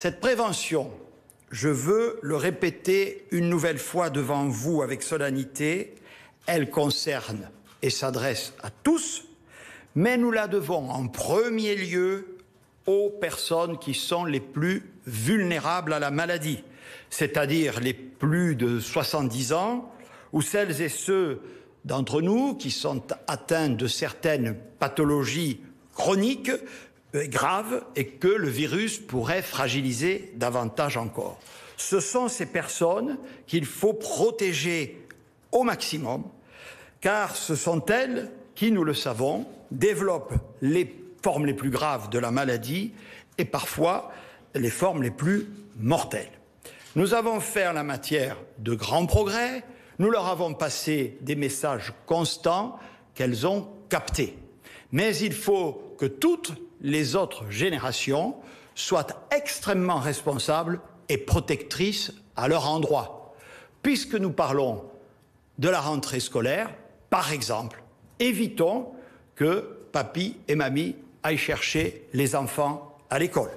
Cette prévention, je veux le répéter une nouvelle fois devant vous avec solennité, elle concerne et s'adresse à tous, mais nous la devons en premier lieu aux personnes qui sont les plus vulnérables à la maladie, c'est-à-dire les plus de 70 ans ou celles et ceux d'entre nous qui sont atteints de certaines pathologies chroniques graves et que le virus pourrait fragiliser davantage encore. Ce sont ces personnes qu'il faut protéger au maximum, car ce sont elles qui, nous le savons, développent les formes les plus graves de la maladie et parfois les formes les plus mortelles. Nous avons fait en la matière de grands progrès, nous leur avons passé des messages constants qu'elles ont captés. Mais il faut que toutes les autres générations soient extrêmement responsables et protectrices à leur endroit. Puisque nous parlons de la rentrée scolaire, par exemple, évitons que papy et mamie aillent chercher les enfants à l'école.